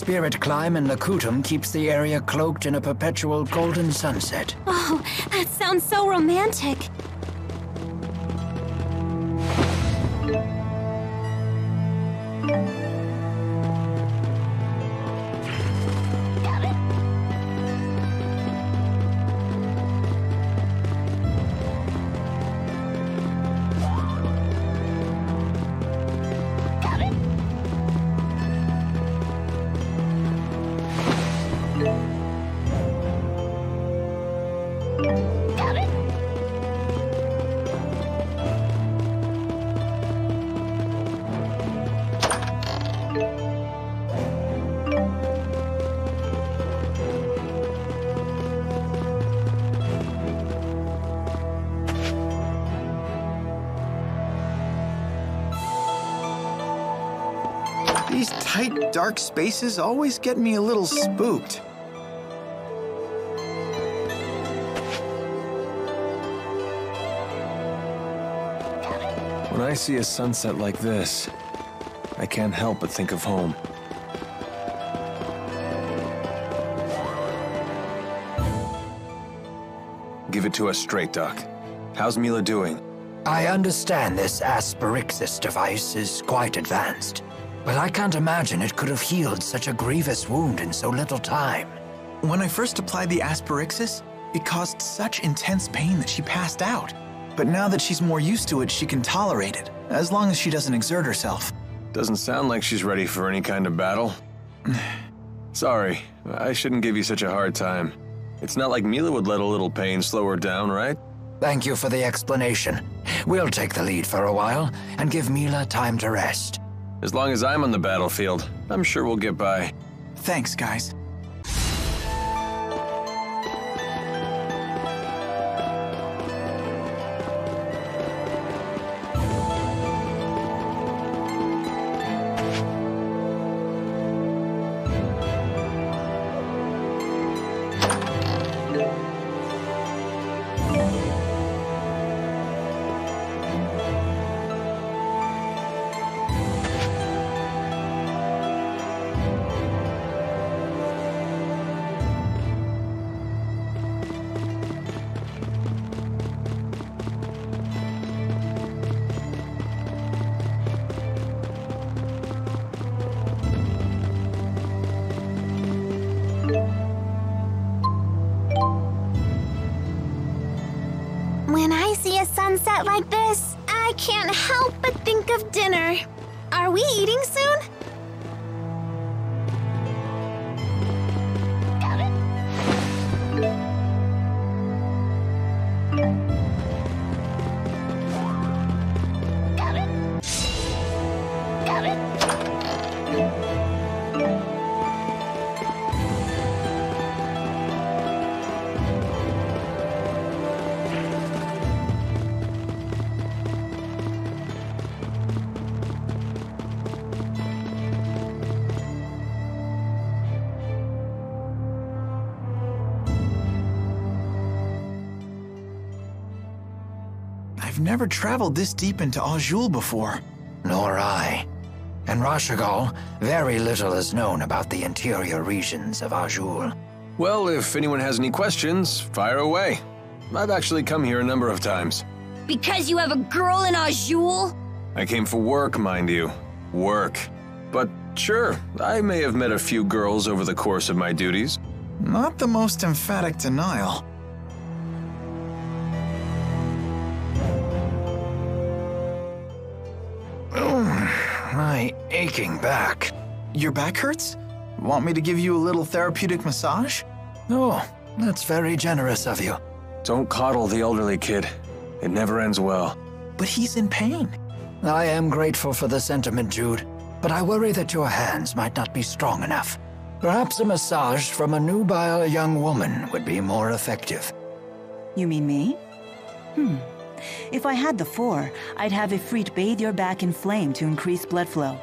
spirit clime in Lakutam keeps the area cloaked in a perpetual golden sunset. Oh, that sounds so romantic. Dark spaces always get me a little spooked. When I see a sunset like this, I can't help but think of home. Give it to us straight, Doc. How's Mila doing? I understand this Asperixis device is quite advanced, but I can't imagine it could have healed such a grievous wound in so little time. When I first applied the Asperixis, it caused such intense pain that she passed out. But now that she's more used to it, she can tolerate it, as long as she doesn't exert herself. Doesn't sound like she's ready for any kind of battle. Sorry, I shouldn't give you such a hard time. It's not like Mila would let a little pain slow her down, right? Thank you for the explanation. We'll take the lead for a while and give Mila time to rest. As long as I'm on the battlefield, I'm sure we'll get by. Thanks, guys. A sunset like this, I can't help but think of dinner. Are we eating soon? Never traveled this deep into Auj Oule before. Nor I. In Rashugal, very little is known about the interior regions of Auj Oule. Well, if anyone has any questions, fire away. I've actually come here a number of times. Because you have a girl in Auj Oule? I came for work, mind you. Work. But sure, I may have met a few girls over the course of my duties. Not the most emphatic denial. Aching back. Your back hurts? Want me to give you a little therapeutic massage? Oh, that's very generous of you. Don't coddle the elderly kid. It never ends well. But he's in pain. I am grateful for the sentiment, Jude, but I worry that your hands might not be strong enough. Perhaps a massage from a nubile young woman would be more effective. You mean me? Hmm. If I had the four, I'd have Ifrit bathe your back in flame to increase blood flow.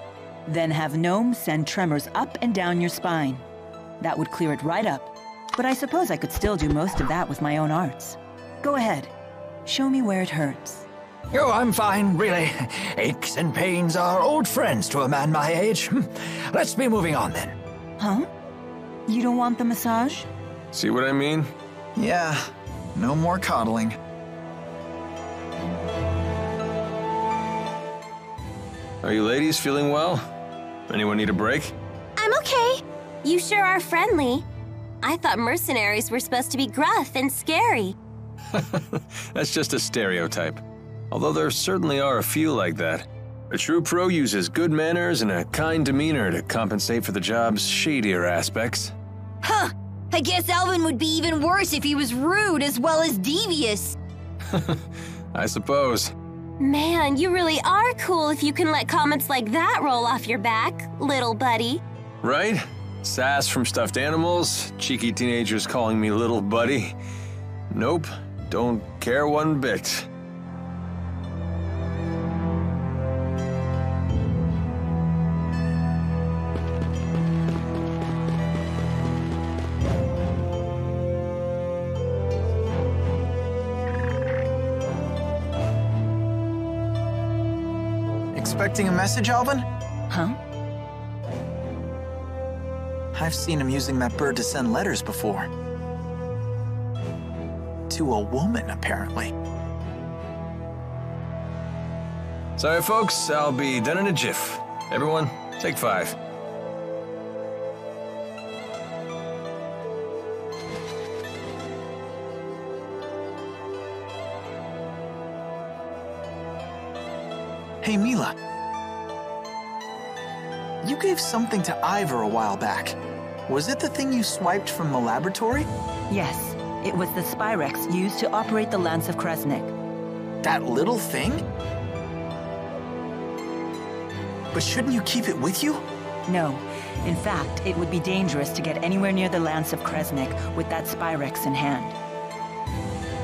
Then have Gnome send tremors up and down your spine. That would clear it right up. But I suppose I could still do most of that with my own arts. Go ahead. Show me where it hurts. Oh, I'm fine, really. Aches and pains are old friends to a man my age. Hmm. Let's be moving on then. Huh? You don't want the massage? See what I mean? Yeah, no more coddling. Are you ladies feeling well? Anyone need a break? I'm okay. You sure are friendly. I thought mercenaries were supposed to be gruff and scary. That's just a stereotype. Although there certainly are a few like that. A true pro uses good manners and a kind demeanor to compensate for the job's shadier aspects. Huh. I guess Alvin would be even worse if he was rude as well as devious. I suppose. Man, you really are cool if you can let comments like that roll off your back, little buddy. Right? Sass from stuffed animals, cheeky teenagers calling me little buddy. Nope, don't care one bit. Expecting a message, Alvin? Huh? I've seen him using that bird to send letters before. To a woman, apparently. Sorry, folks, I'll be done in a jiff. Everyone, take five. Hey, Mila. You gave something to Ivar a while back. Was it the thing you swiped from the laboratory? Yes, it was the Spyrix used to operate the Lance of Kresnik. That little thing? But shouldn't you keep it with you? No. In fact, it would be dangerous to get anywhere near the Lance of Kresnik with that Spyrix in hand.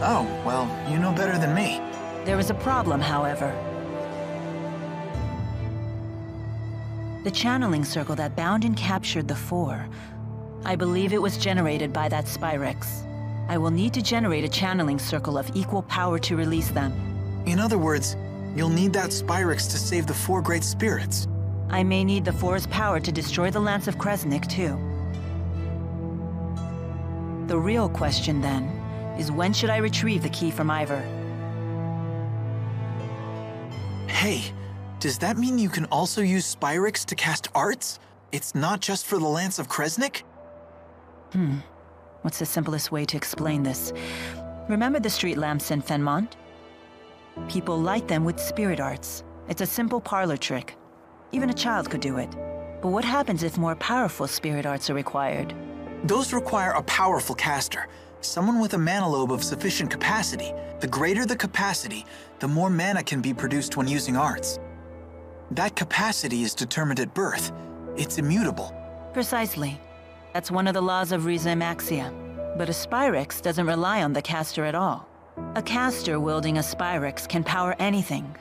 Oh, well, you know better than me. There is a problem, however. The channeling circle that bound and captured the Four. I believe it was generated by that Spyrix. I will need to generate a channeling circle of equal power to release them. In other words, you'll need that Spyrix to save the four great spirits. I may need the Four's power to destroy the Lance of Kresnik, too. The real question, then, is when should I retrieve the key from Ivar? Hey, does that mean you can also use Spyrix to cast arts? It's not just for the Lance of Kresnik? Hmm. What's the simplest way to explain this? Remember the street lamps in Fennmont? People light them with spirit arts. It's a simple parlor trick. Even a child could do it. But what happens if more powerful spirit arts are required? Those require a powerful caster, someone with a mana lobe of sufficient capacity. The greater the capacity, the more mana can be produced when using arts. That capacity is determined at birth. It's immutable. Precisely. That's one of the laws of Rieze Maxia. But a Spyrix doesn't rely on the caster at all. A caster wielding a Spyrix can power anything,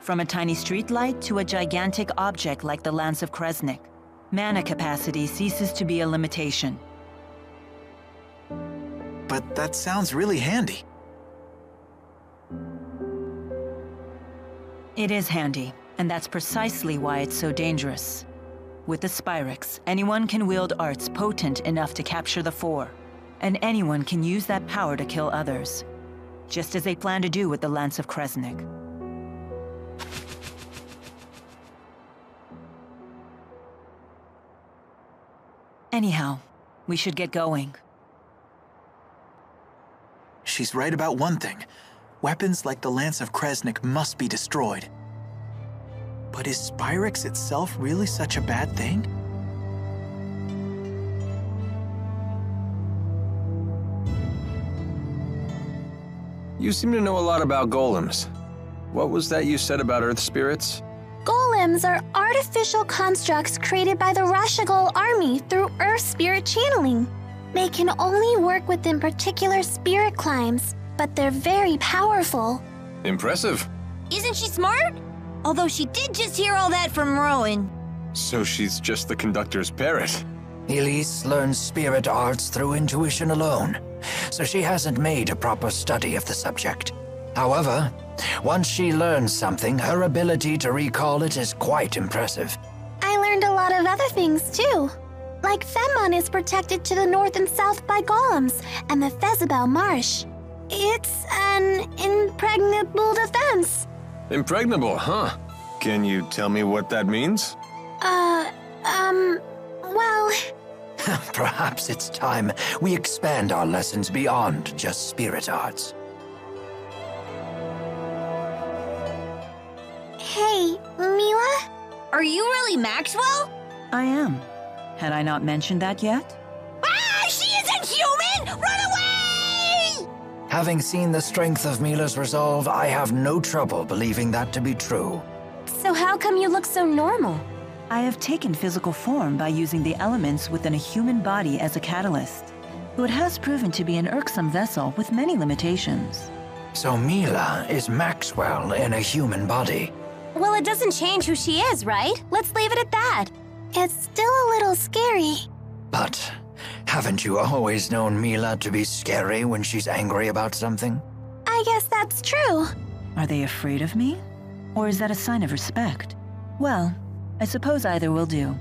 from a tiny streetlight to a gigantic object like the Lance of Kresnik. Mana capacity ceases to be a limitation. But that sounds really handy. It is handy, and that's precisely why it's so dangerous. With the Spyrix, anyone can wield arts potent enough to capture the Four, and anyone can use that power to kill others, just as they plan to do with the Lance of Kresnik. Anyhow, we should get going. She's right about one thing. Weapons like the Lance of Kresnik must be destroyed. But is Spyrix itself really such a bad thing? You seem to know a lot about golems. What was that you said about earth spirits? Golems are artificial constructs created by the Rashugal army through Earth spirit channeling. They can only work within particular spirit climes, but they're very powerful. Impressive. Isn't she smart? Although she did just hear all that from Rowen. So she's just the conductor's parrot. Elise learns spirit arts through intuition alone, so she hasn't made a proper study of the subject. However, once she learns something, her ability to recall it is quite impressive. I learned a lot of other things too. Like Fennmont is protected to the north and south by golems and the Fezebel Marsh. It's an impregnable defense. Impregnable, huh? Can you tell me what that means? Uh, um, well, Perhaps it's time we expand our lessons beyond just spirit arts. hey, Mila? Are you really Maxwell? I am. Had I not mentioned that yet? Having seen the strength of Mila's resolve, I have no trouble believing that to be true. So how come you look so normal? I have taken physical form by using the elements within a human body as a catalyst. Though it has proven to be an irksome vessel with many limitations. So Mila is Maxwell in a human body. Well, it doesn't change who she is, right? Let's leave it at that. It's still a little scary. But haven't you always known Mila to be scary when she's angry about something? I guess that's true. Are they afraid of me? Or is that a sign of respect? Well, I suppose either will do.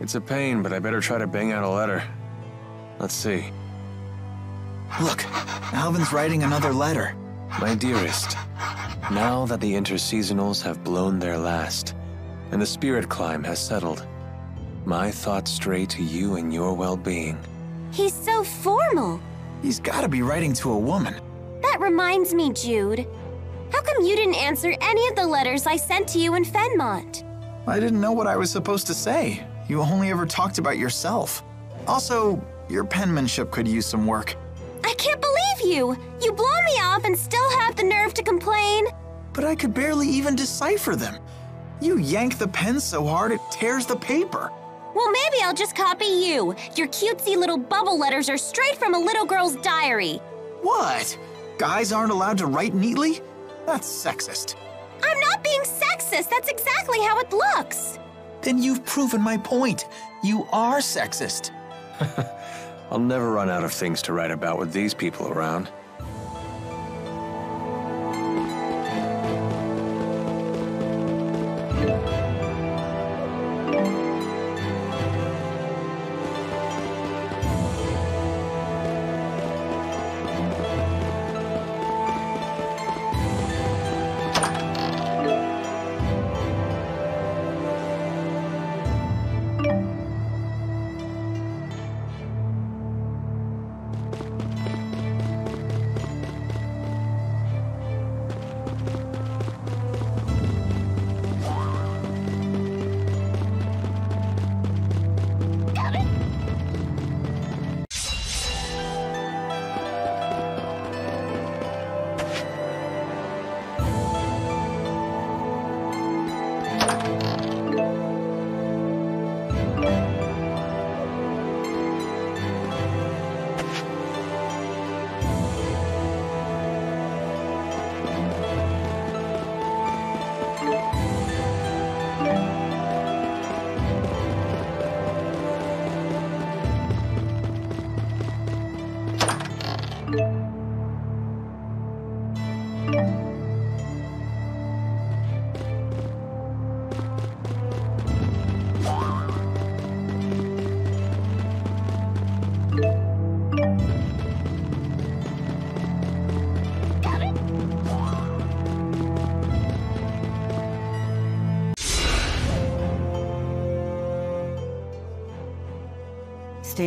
It's a pain, but I better try to bang out a letter. Let's see. Look, Alvin's writing another letter. My dearest, now that the interseasonals have blown their last, and the spirit clime has settled, my thoughts stray to you and your well-being. He's so formal. He's gotta be writing to a woman. That reminds me, Jude. How come you didn't answer any of the letters I sent to you in Fennmont? I didn't know what I was supposed to say. You only ever talked about yourself. Also, your penmanship could use some work. I can't believe you! You blow me off and still have the nerve to complain? But I could barely even decipher them. You yank the pen so hard it tears the paper. Well, maybe I'll just copy you. Your cutesy little bubble letters are straight from a little girl's diary. What? Guys aren't allowed to write neatly? That's sexist. I'm not being sexist. That's exactly how it looks. Then you've proven my point. You are sexist. I'll never run out of things to write about with these people around.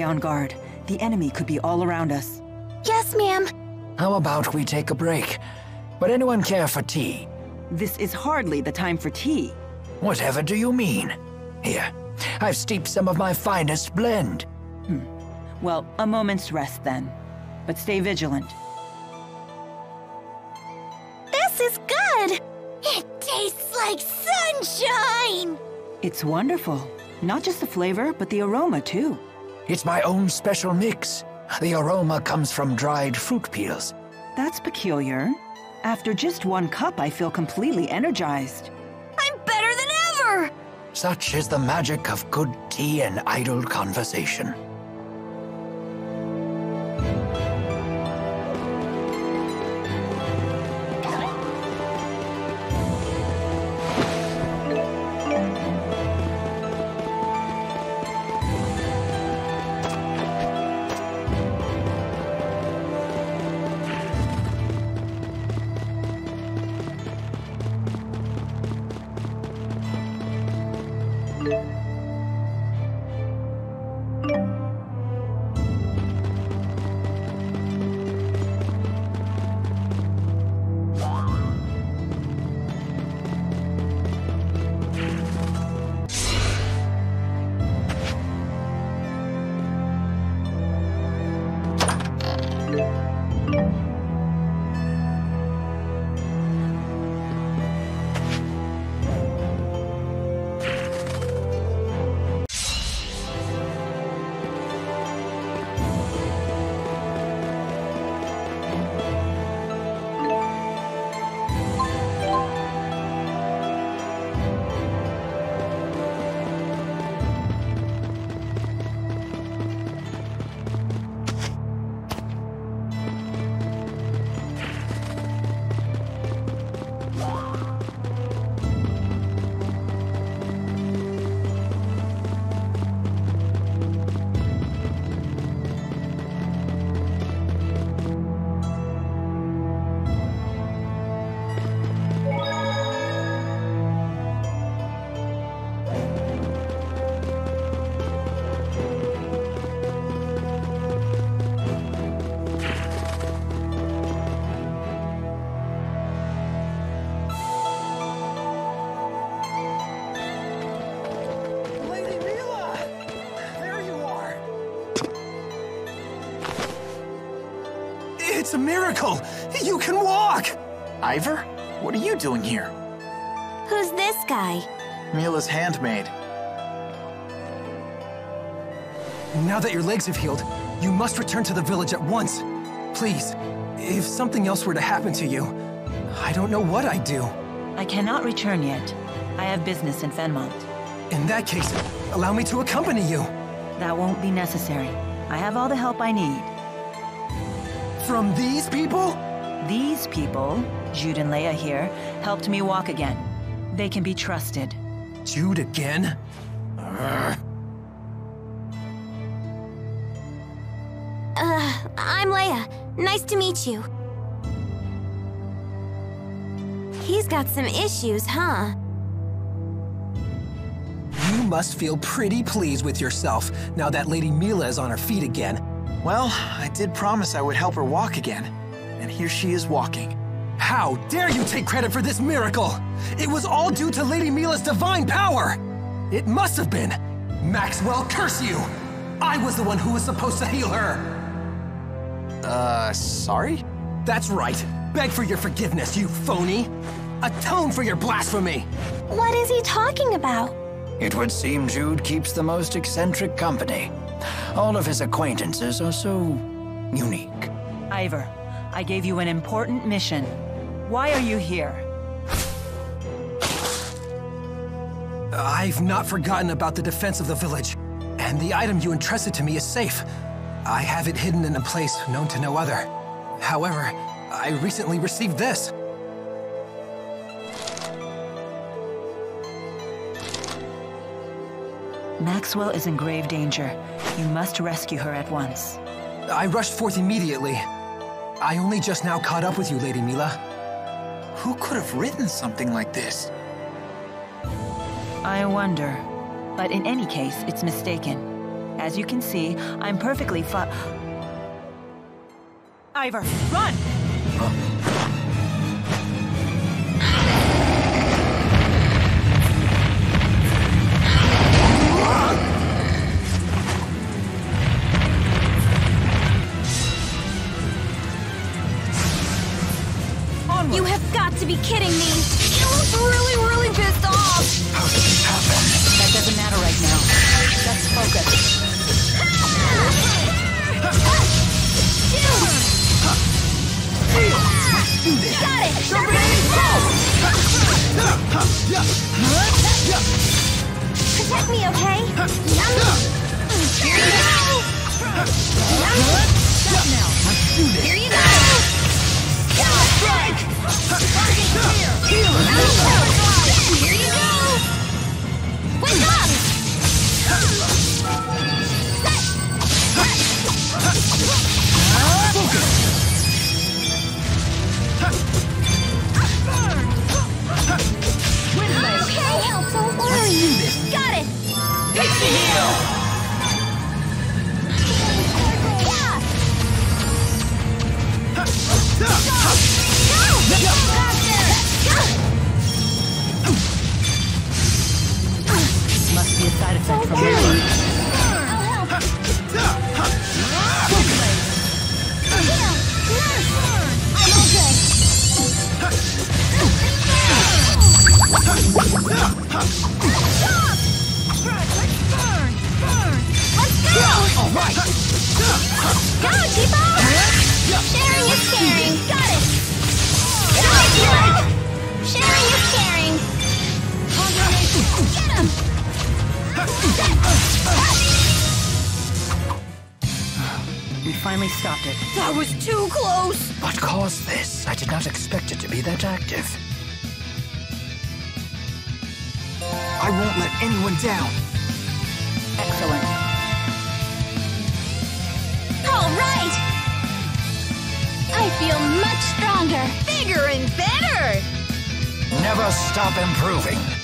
On guard. The enemy could be all around us. Yes, ma'am. How about we take a break? Would anyone care for tea? This is hardly the time for tea. Whatever do you mean? Here, I've steeped some of my finest blend. Hmm. Well, a moment's rest then. But stay vigilant. This is good. It tastes like sunshine! It's wonderful. Not just the flavor, but the aroma too. It's my own special mix. The aroma comes from dried fruit peels. That's peculiar. After just one cup, I feel completely energized. I'm better than ever! Such is the magic of good tea and idle conversation. A miracle! You can walk! Ivar? What are you doing here? Who's this guy? Mila's handmaid. Now that your legs have healed, you must return to the village at once. Please, if something else were to happen to you, I don't know what I'd do. I cannot return yet. I have business in Fennmont. In that case, allow me to accompany you. That won't be necessary. I have all the help I need. From these people? These people, Jude and Leia here, helped me walk again. They can be trusted. Jude again? Uh, I'm Leia. Nice to meet you. He's got some issues, huh? You must feel pretty pleased with yourself now that Lady Mila is on her feet again. Well, I did promise I would help her walk again. And here she is walking. How dare you take credit for this miracle? It was all due to Lady Mila's divine power! It must have been! Maxwell, curse you! I was the one who was supposed to heal her! Uh, sorry? That's right. Beg for your forgiveness, you phony! Atone for your blasphemy! What is he talking about? It would seem Jude keeps the most eccentric company. All of his acquaintances are so unique. Ivar, I gave you an important mission. Why are you here? I've not forgotten about the defense of the village, and the item you entrusted to me is safe. I have it hidden in a place known to no other. However, I recently received this. Maxwell is in grave danger. You must rescue her at once. I rushed forth immediately. I only just now caught up with you, Lady Mila. Who could have written something like this? I wonder. But in any case, it's mistaken. As you can see, I'm perfectly fi- Ivar, run! You We finally stopped it. That was too close! What caused this? I did not expect it to be that active. I won't let anyone down. Excellent. All right! I feel much stronger. Bigger and better! Never stop improving.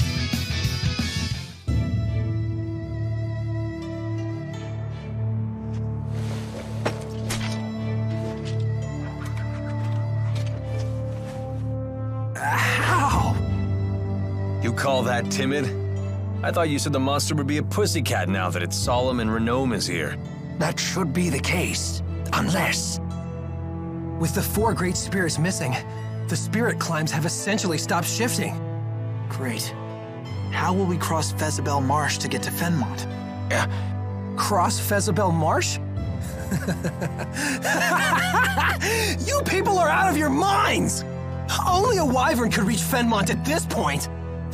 You call that timid? I thought you said the monster would be a pussycat now that its solemn and Renome is here. That should be the case. Unless. With the four great spirits missing, the spirit climes have essentially stopped shifting. Great. How will we cross Fezebel Marsh to get to Fennmont? Cross Fezebel Marsh? you people are out of your minds! Only a wyvern could reach Fennmont at this point.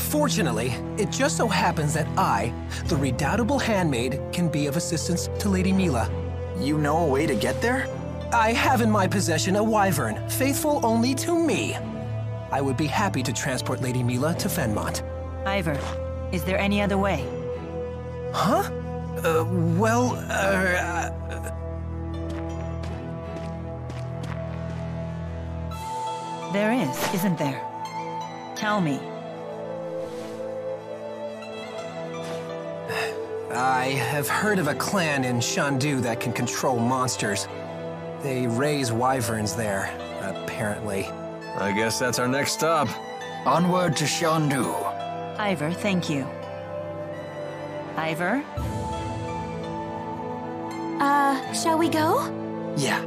Fortunately, it just so happens that I, the redoubtable handmaid, can be of assistance to Lady Mila. You know a way to get there? I have in my possession a wyvern, faithful only to me. I would be happy to transport Lady Mila to Fennmont. Ivar, is there any other way? Huh? Uh, well, uh, There is, isn't there? Tell me. I have heard of a clan in Xian Du that can control monsters. They raise wyverns there, apparently. I guess that's our next stop. Onward to Shandu. Ivar, thank you. Ivar? Uh, shall we go? Yeah.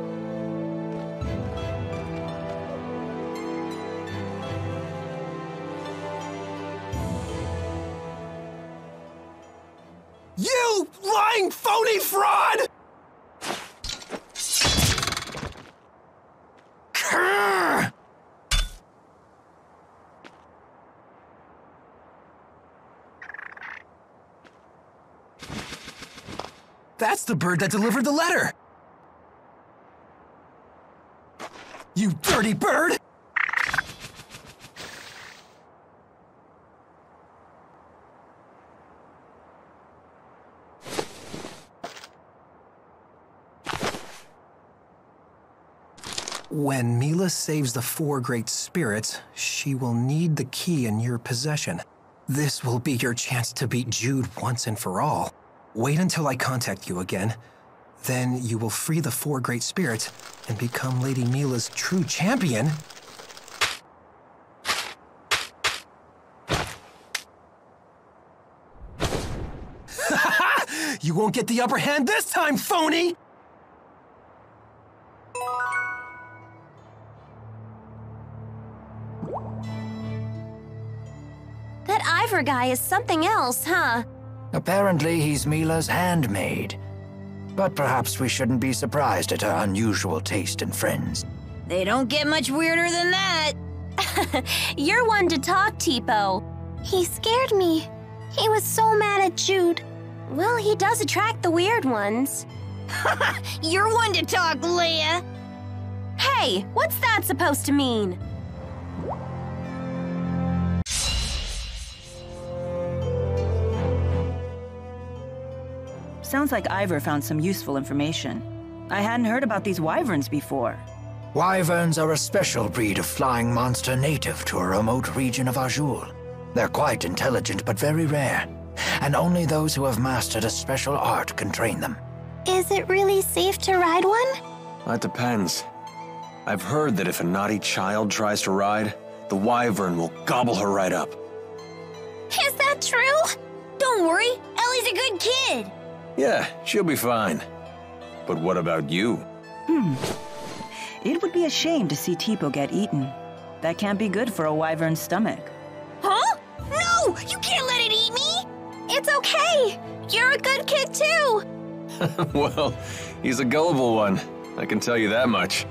The bird that delivered the letter! You dirty bird! When Mila saves the four great spirits, she will need the key in your possession. This will be your chance to beat Jude once and for all. Wait until I contact you again. Then you will free the four great spirits and become Lady Mila's true champion. you won't get the upper hand this time, phony! That Ivar guy is something else, huh? Apparently, he's Mila's handmaid. But perhaps we shouldn't be surprised at her unusual taste in friends. They don't get much weirder than that. You're one to talk, Teepo. He scared me. He was so mad at Jude. Well, he does attract the weird ones. You're one to talk, Leia. Hey, what's that supposed to mean? Sounds like Ivar found some useful information. I hadn't heard about these wyverns before. Wyverns are a special breed of flying monster native to a remote region of Auj Oule. They're quite intelligent but very rare. and only those who have mastered a special art can train them. Is it really safe to ride one? That depends. I've heard that if a naughty child tries to ride, the wyvern will gobble her right up. Is that true? Don't worry, Ellie's a good kid. Yeah, she'll be fine. But what about you? Hmm. It would be a shame to see Teepo get eaten. That can't be good for a wyvern's stomach. Huh? No! You can't let it eat me! It's okay! You're a good kid too! well, he's a gullible one. I can tell you that much.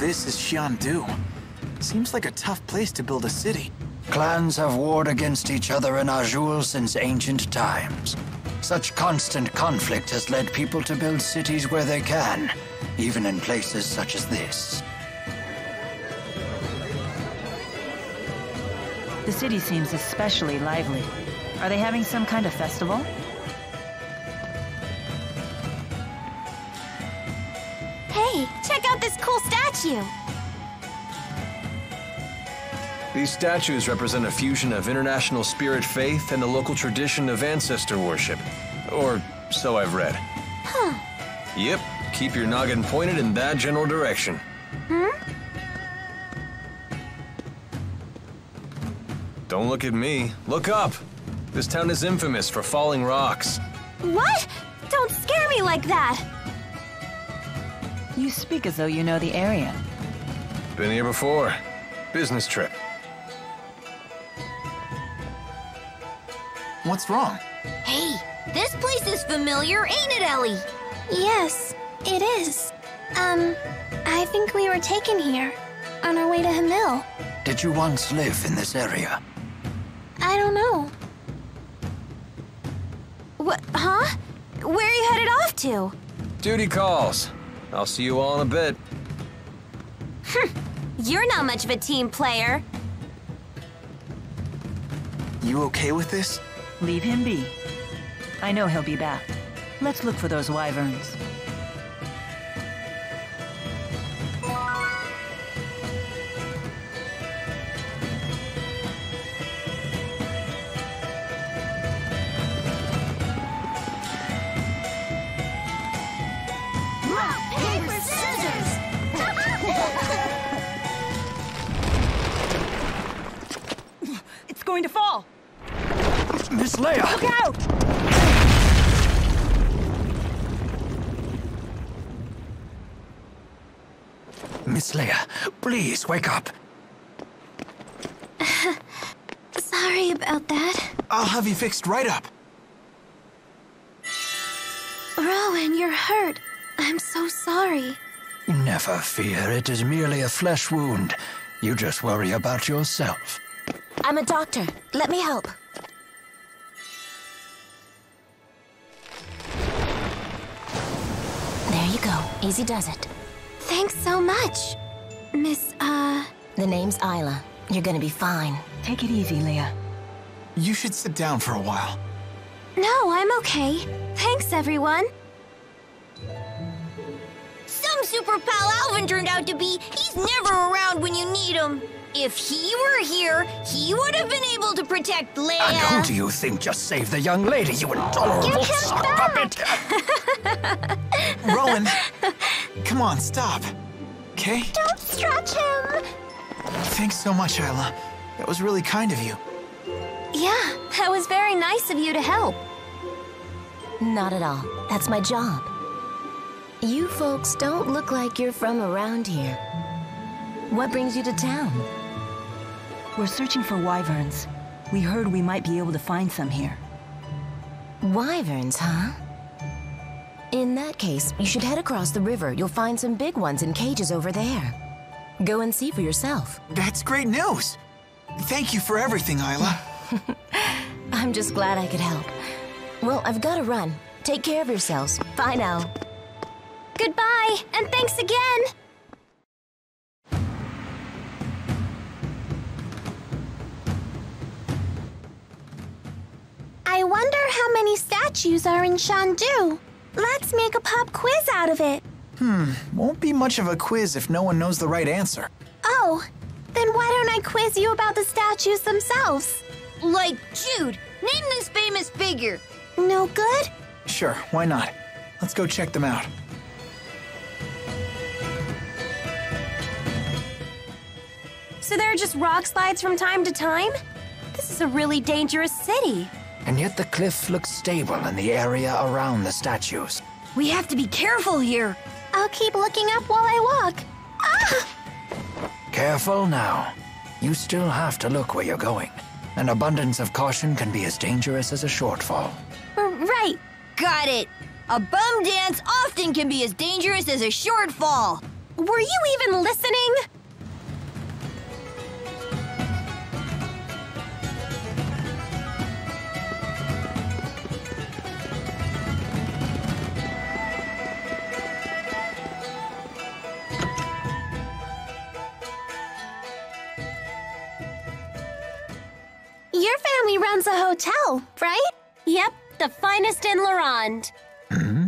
This is Xian Du. Seems like a tough place to build a city. Clans have warred against each other in Auj Oule since ancient times. Such constant conflict has led people to build cities where they can, even in places such as this. The city seems especially lively. Are they having some kind of festival? Statue! These statues represent a fusion of international spirit faith and the local tradition of ancestor worship. Or so I've read. Huh. Yep, keep your noggin pointed in that general direction. Hmm? Don't look at me. Look up. This town is infamous for falling rocks. What? Don't scare me like that! You speak as though you know the area. Been here before. Business trip. What's wrong? Hey, this place is familiar, ain't it, Ellie? Yes, it is. Um, I think we were taken here on our way to Hamil. Did you once live in this area? I don't know. What? Huh? Where are you headed off to? Duty calls. I'll see you all in a bit. You're not much of a team player. You okay with this? Leave him be. I know he'll be back. Let's look for those wyverns. Miss Leia, please wake up. Sorry about that. I'll have you fixed right up. Rowen, you're hurt. I'm so sorry. Never fear, it is merely a flesh wound. You just worry about yourself. I'm a doctor. Let me help. There you go. Easy does it. Thanks so much. Miss, uh... The name's Isla. You're gonna be fine. Take it easy, Leia. You should sit down for a while. No, I'm okay. Thanks, everyone. Some super pal Alvin turned out to be. He's never around when you need him. If he were here, he would have been able to protect Leia. And who do you think just saved the young lady, you intolerable sock puppet? Rowen, come on, stop. Okay? Don't stretch him. Thanks so much, Isla. That was really kind of you. Yeah, that was very nice of you to help. Not at all. That's my job. You folks don't look like you're from around here. What brings you to town? We're searching for wyverns. We heard we might be able to find some here. Wyverns, huh? In that case, you should head across the river. You'll find some big ones in cages over there. Go and see for yourself. That's great news. Thank you for everything, Isla. I'm just glad I could help. Well, I've got to run. Take care of yourselves. Bye now. Goodbye, and thanks again. I wonder how many statues are in Xian Du. Let's make a pop quiz out of it. Hmm, won't be much of a quiz if no one knows the right answer. Oh, then why don't I quiz you about the statues themselves? Like Jude, name this famous figure. No good? Sure, why not? Let's go check them out. So there are just rock slides from time to time? This is a really dangerous city. And yet the cliff looks stable in the area around the statues. We have to be careful here. I'll keep looking up while I walk. Ah! Careful now. You still have to look where you're going. An abundance of caution can be as dangerous as a shortfall. Right. Got it. A bum dance often can be as dangerous as a shortfall. Were you even listening? Your family runs a hotel, right? Yep, the finest in Leronde. Hmm?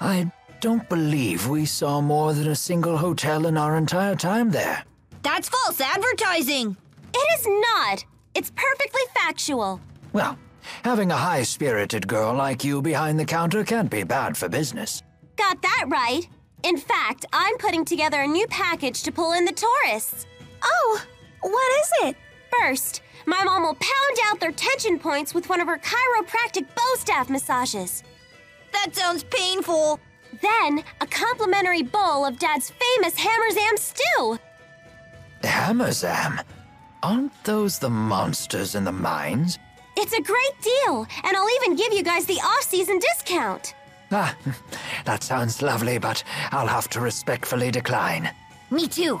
I don't believe we saw more than a single hotel in our entire time there. That's false advertising. It is not. It's perfectly factual. Well, having a high spirited girl like you behind the counter can't be bad for business. Got that right. In fact, I'm putting together a new package to pull in the tourists. Oh, what is it? First, my mom will pound out their tension points with one of her chiropractic bow staff massages. That sounds painful. Then, a complimentary bowl of Dad's famous Hammerzam stew. Hammerzam? Aren't those the monsters in the mines? It's a great deal, and I'll even give you guys the off-season discount. Ah, that sounds lovely, but I'll have to respectfully decline. Me too.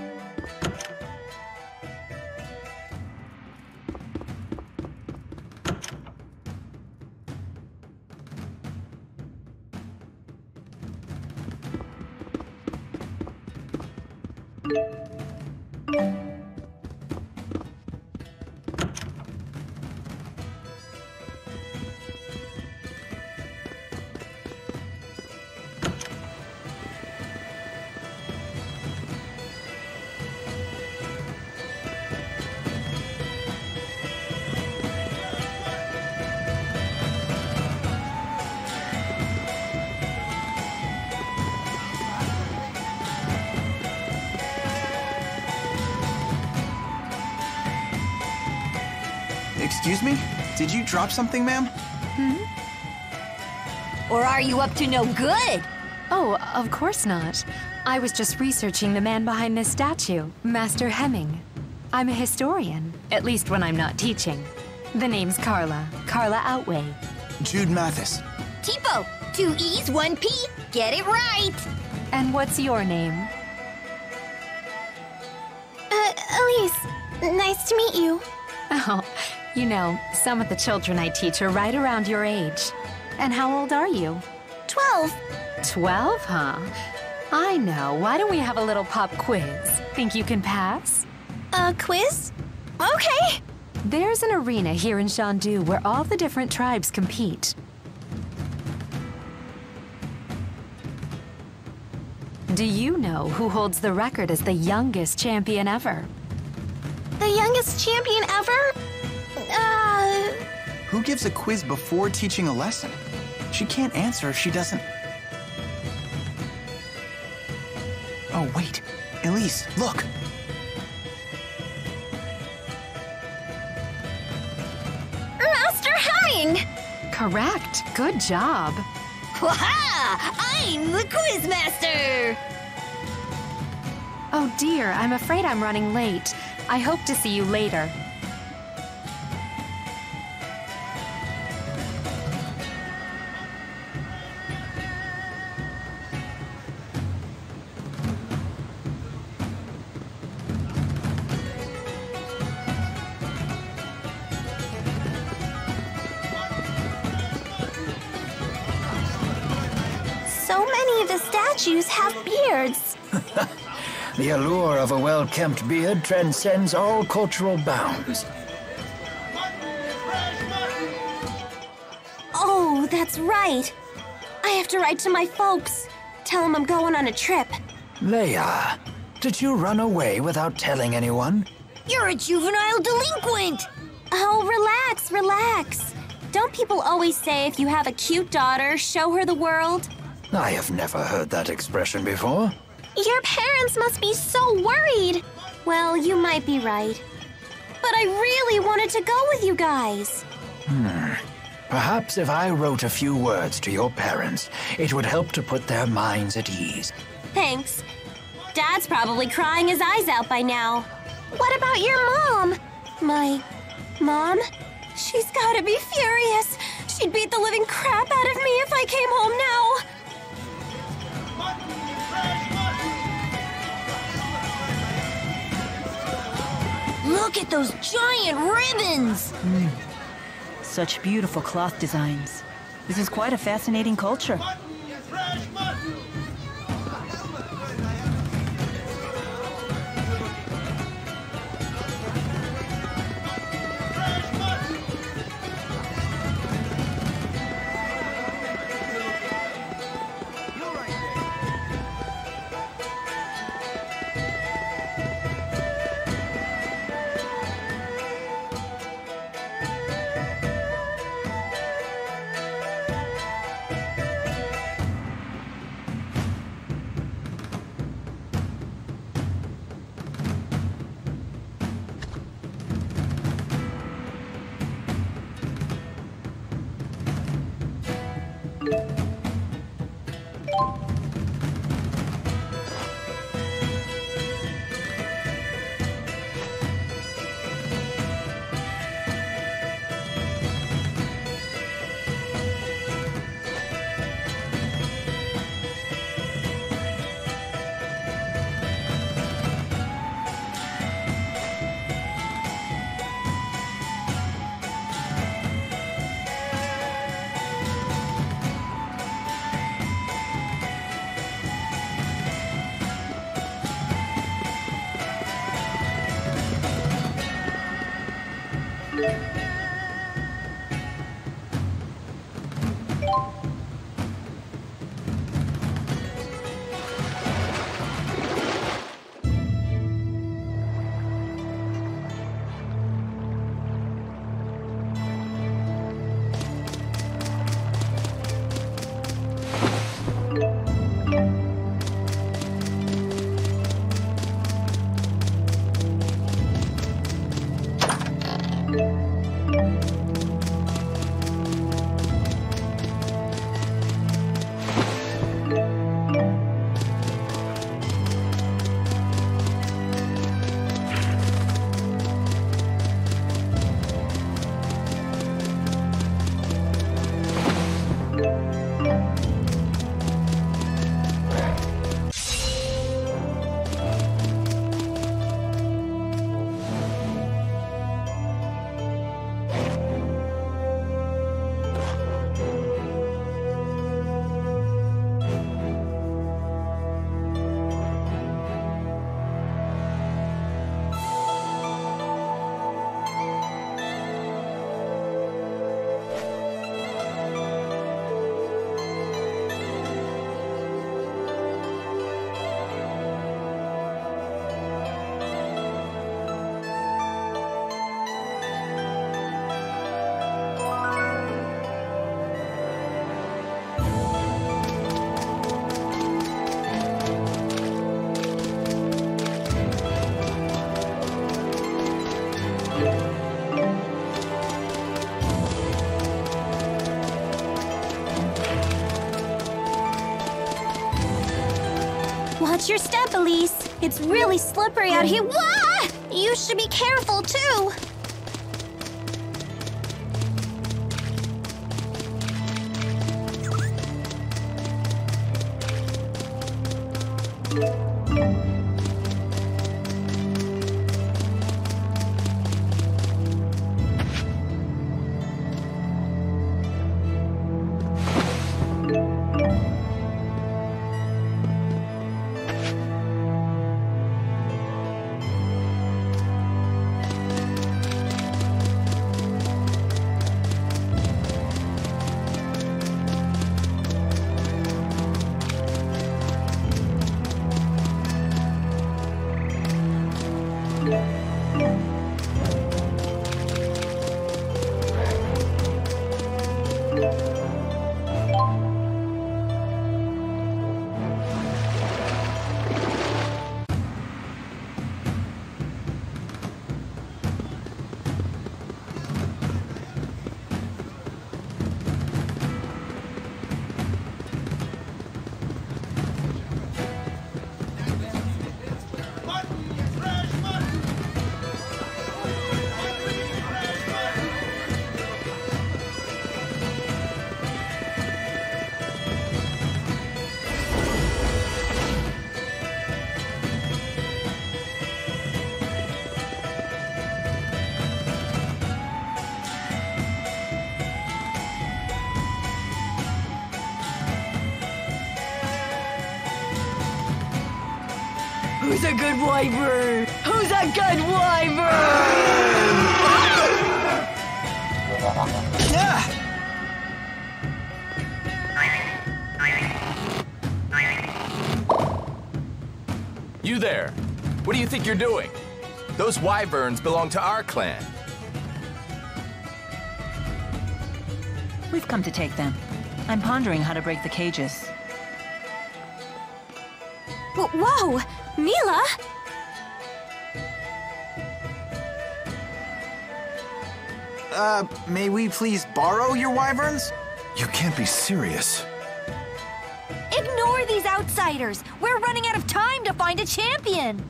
drop something, ma'am? Or are you up to no good? Oh, of course not. I was just researching the man behind this statue, Master Hemming. I'm a historian, at least when I'm not teaching. The name's Carla, Carla Outway. Jude Mathis. Teepo, two E's, one P. Get it right. And what's your name? Uh, Elise, nice to meet you. Oh, you know, some of the children I teach are right around your age. And how old are you? Twelve. Twelve, huh? I know. Why don't we have a little pop quiz? Think you can pass? A quiz? Okay. There's an arena here in Xian Du where all the different tribes compete. Do you know who holds the record as the youngest champion ever? The youngest champion ever? Who gives a quiz before teaching a lesson? She can't answer if she doesn't. Oh, wait. Elise, look. Master Hemming! Correct. Good job. Waha! I'm the Quizmaster! Oh dear, I'm afraid I'm running late. I hope to see you later. Allure well kempt beard transcends all cultural bounds. Oh, that's right. I have to write to my folks. Tell them I'm going on a trip. Leia, did you run away without telling anyone? You're a juvenile delinquent! Oh, relax, relax. Don't people always say if you have a cute daughter, show her the world? I have never heard that expression before. Your parents must be so worried. Well, you might be right. But I really wanted to go with you guys. Hmm. Perhaps if I wrote a few words to your parents, it would help to put their minds at ease. Thanks. Dad's probably crying his eyes out by now. What about your mom? My mom? She's gotta be furious. She'd beat the living crap out of me if I came home now. Look at those giant ribbons! Hmm. Such beautiful cloth designs. This is quite a fascinating culture. Elise. It's really slippery out here. Wah! You should be careful, too. Good wyvern? Who's a good wyvern? Yeah! You there! What do you think you're doing? Those wyverns belong to our clan. We've come to take them. I'm pondering how to break the cages. W- Whoa! Milla! Uh, may we please borrow your wyverns? You can't be serious. Ignore these outsiders. We're running out of time to find a champion.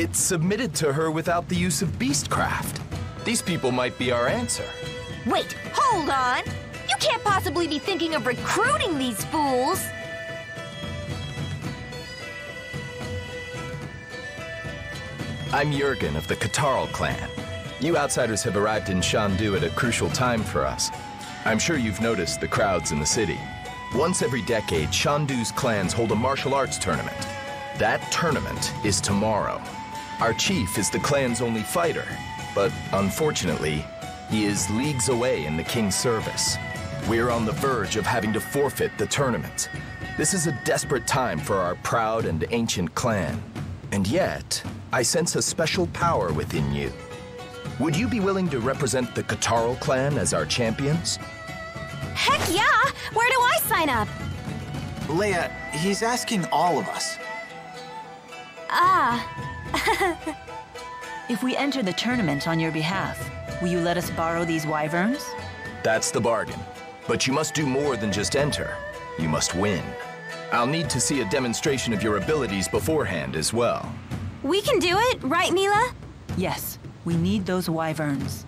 It's submitted to her without the use of beastcraft. These people might be our answer. Wait, hold on. You can't possibly be thinking of recruiting these fools. I'm Jurgen of the Katarl clan. You outsiders have arrived in Xian Du at a crucial time for us. I'm sure you've noticed the crowds in the city. Once every decade, Xian Du's clans hold a martial arts tournament. That tournament is tomorrow. Our chief is the clan's only fighter, but unfortunately, he is leagues away in the king's service. We're on the verge of having to forfeit the tournament. This is a desperate time for our proud and ancient clan. And yet, I sense a special power within you. Would you be willing to represent the Katarl clan as our champions? Heck yeah! Where do I sign up? Leia, he's asking all of us. Ah, If we enter the tournament on your behalf, will you let us borrow these wyverns? That's the bargain. But you must do more than just enter. You must win. I'll need to see a demonstration of your abilities beforehand as well. we can do it, right, Milla? Yes, we need those wyverns.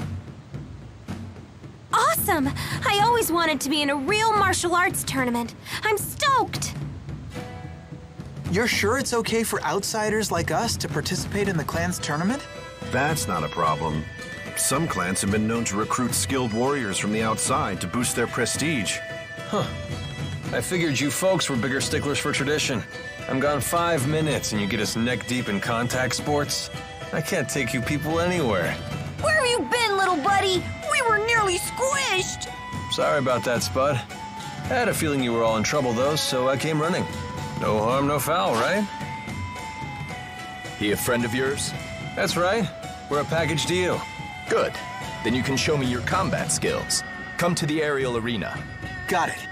Awesome! I always wanted to be in a real martial arts tournament. I'm stoked! You're sure it's okay for outsiders like us to participate in the clan's tournament? That's not a problem. Some clans have been known to recruit skilled warriors from the outside to boost their prestige. Huh. I figured you folks were bigger sticklers for tradition. I'm gone five minutes and you get us neck deep in contact sports? I can't take you people anywhere. Where have you been, little buddy? We were nearly squished. Sorry about that, Spud. I had a feeling you were all in trouble, though, so I came running. No harm, no foul, right? He a friend of yours? That's right. We're a package deal. Good. Then you can show me your combat skills. Come to the aerial arena. Got it.